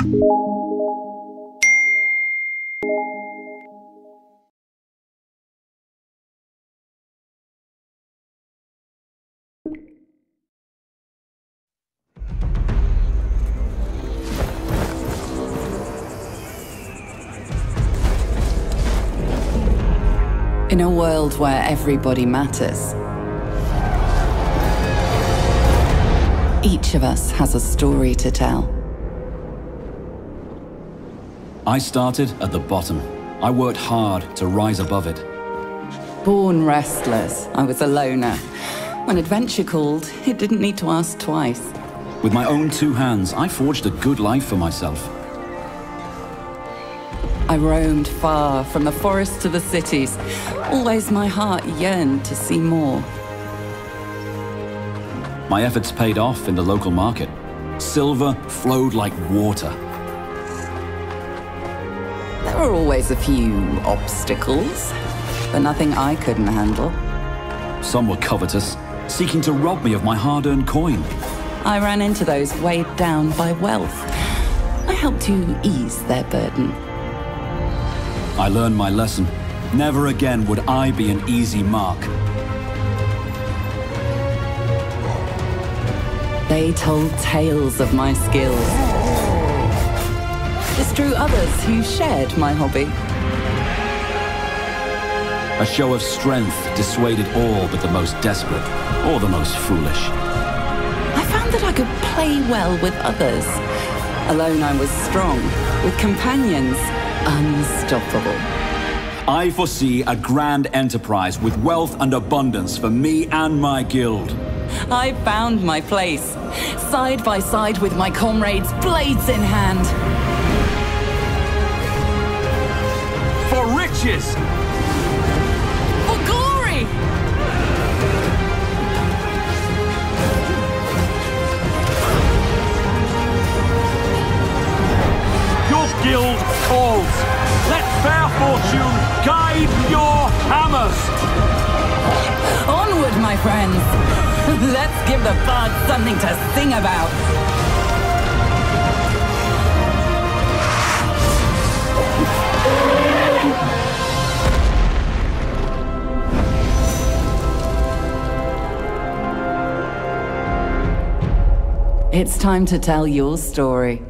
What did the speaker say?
In a world where everybody matters, each of us has a story to tell. I started at the bottom. I worked hard to rise above it. Born restless, I was a loner. When adventure called, it didn't need to ask twice. With my own two hands, I forged a good life for myself. I roamed far, from the forest to the cities. Always my heart yearned to see more. My efforts paid off in the local market. Silver flowed like water. There were always a few obstacles, but nothing I couldn't handle. Some were covetous, seeking to rob me of my hard-earned coin. I ran into those weighed down by wealth. I helped to ease their burden. I learned my lesson. Never again would I be an easy mark. They told tales of my skills. This drew others who shared my hobby. A show of strength dissuaded all but the most desperate, or the most foolish. I found that I could play well with others. Alone I was strong, with companions, unstoppable. I foresee a grand enterprise with wealth and abundance for me and my guild. I found my place, side by side with my comrades, blades in hand. For! For glory! Your guild calls. Let fair fortune guide your hammers. Onward, my friends! Let's give the bards something to sing about! It's time to tell your story.